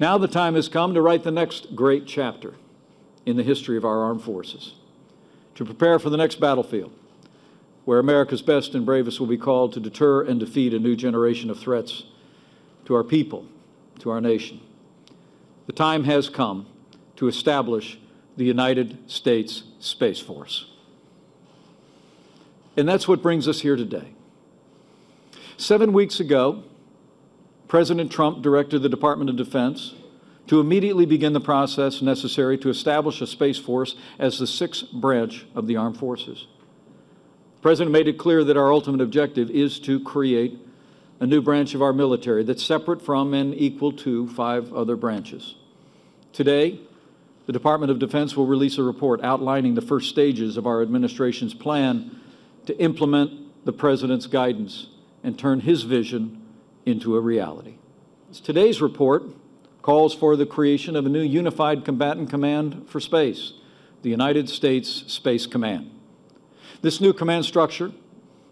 Now the time has come to write the next great chapter in the history of our armed forces, to prepare for the next battlefield, where America's best and bravest will be called to deter and defeat a new generation of threats to our people, to our nation. The time has come to establish the United States Space Force. And that's what brings us here today. Seven weeks ago, President Trump directed the Department of Defense to immediately begin the process necessary to establish a Space Force as the sixth branch of the armed forces. The President made it clear that our ultimate objective is to create a new branch of our military that's separate from and equal to five other branches. Today, the Department of Defense will release a report outlining the first stages of our administration's plan to implement the President's guidance and turn his vision into a reality. Today's report calls for the creation of a new unified combatant command for space, the United States Space Command. This new command structure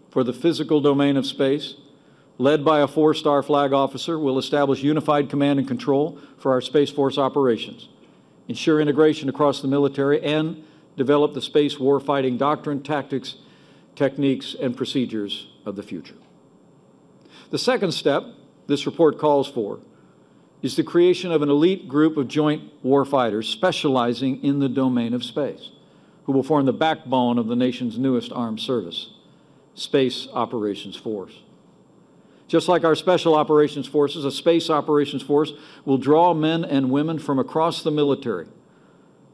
for the physical domain of space, led by a four-star flag officer, will establish unified command and control for our Space Force operations, ensure integration across the military, and develop the space warfighting doctrine, tactics, techniques, and procedures of the future. The second step this report calls for is the creation of an elite group of joint warfighters specializing in the domain of space, who will form the backbone of the nation's newest armed service, Space Operations Force. Just like our Special Operations Forces, a Space Operations Force will draw men and women from across the military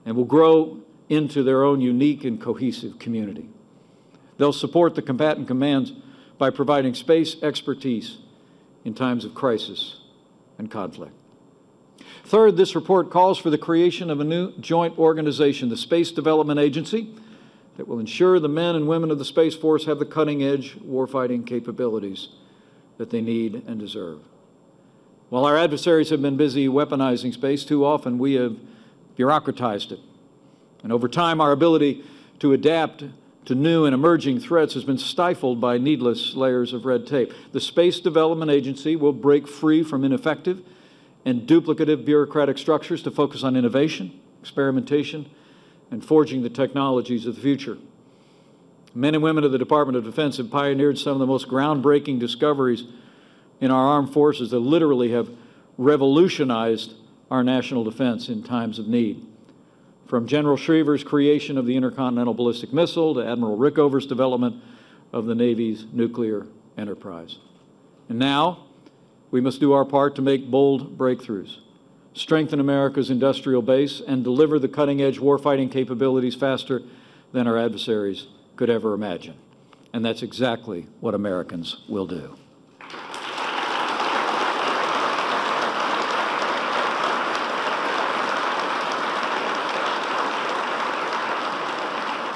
and will grow into their own unique and cohesive community. They'll support the combatant commands by providing space expertise in times of crisis and conflict. Third, this report calls for the creation of a new joint organization, the Space Development Agency, that will ensure the men and women of the Space Force have the cutting edge warfighting capabilities that they need and deserve. While our adversaries have been busy weaponizing space, too often we have bureaucratized it. And over time, our ability to adapt to new and emerging threats has been stifled by needless layers of red tape. The Space Development Agency will break free from ineffective and duplicative bureaucratic structures to focus on innovation, experimentation, and forging the technologies of the future. Men and women of the Department of Defense have pioneered some of the most groundbreaking discoveries in our armed forces that literally have revolutionized our national defense in times of need. From General Schriever's creation of the intercontinental ballistic missile to Admiral Rickover's development of the Navy's nuclear enterprise. And now, we must do our part to make bold breakthroughs, strengthen America's industrial base, and deliver the cutting-edge warfighting capabilities faster than our adversaries could ever imagine. And that's exactly what Americans will do.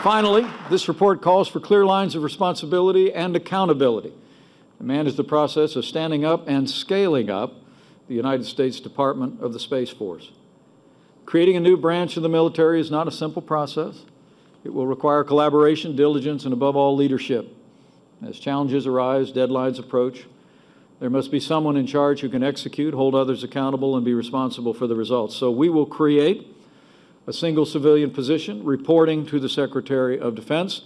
Finally, this report calls for clear lines of responsibility and accountability to manage the process of standing up and scaling up the United States Department of the Space Force. Creating a new branch of the military is not a simple process. It will require collaboration, diligence, and above all, leadership. As challenges arise, deadlines approach, there must be someone in charge who can execute, hold others accountable, and be responsible for the results. So we will create a single civilian position reporting to the Secretary of Defense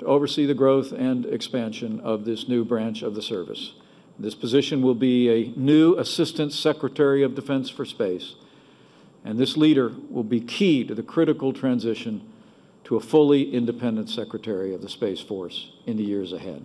to oversee the growth and expansion of this new branch of the service. This position will be a new Assistant Secretary of Defense for Space, and this leader will be key to the critical transition to a fully independent Secretary of the Space Force in the years ahead.